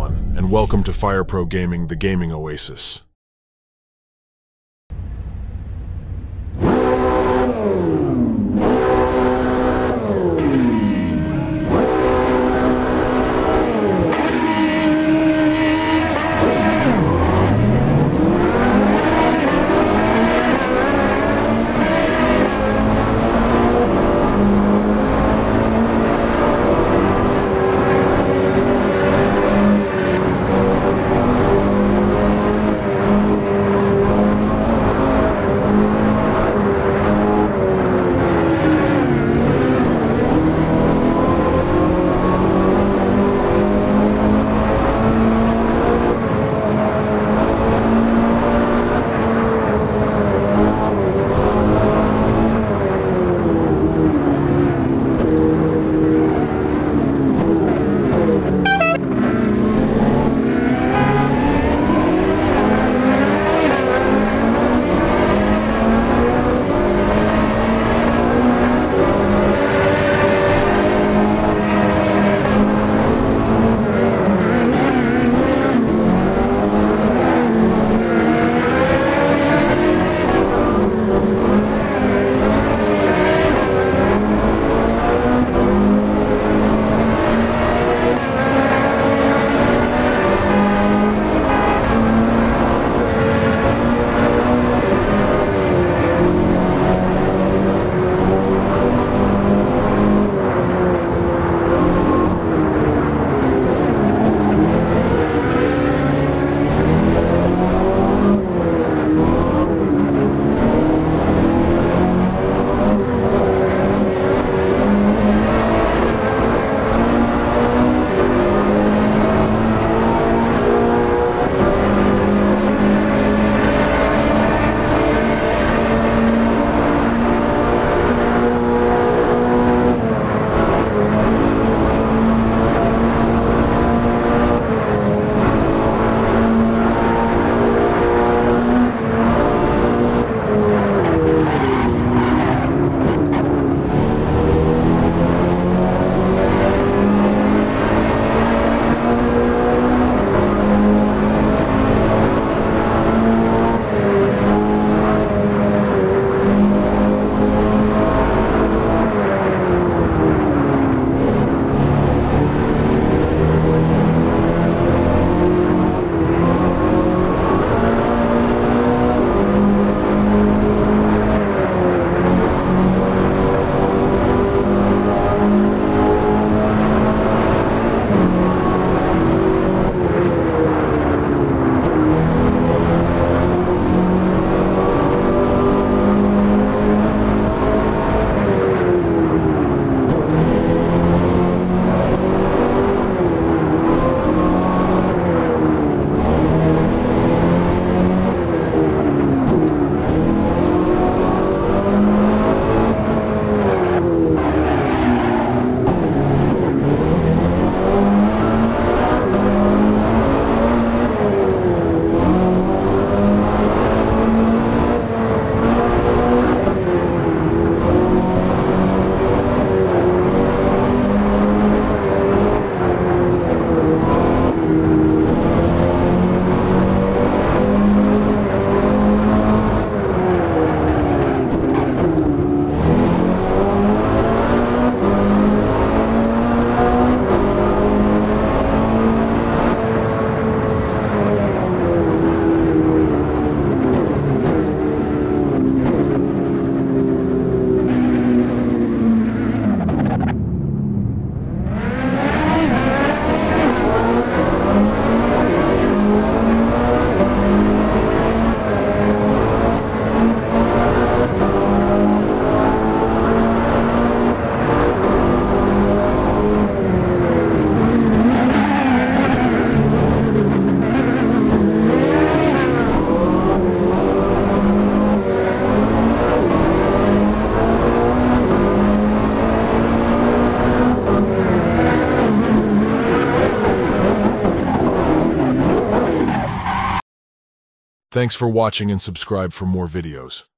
everyone, and welcome to FirePro Gaming, the gaming oasis. Thanks for watching and subscribe for more videos.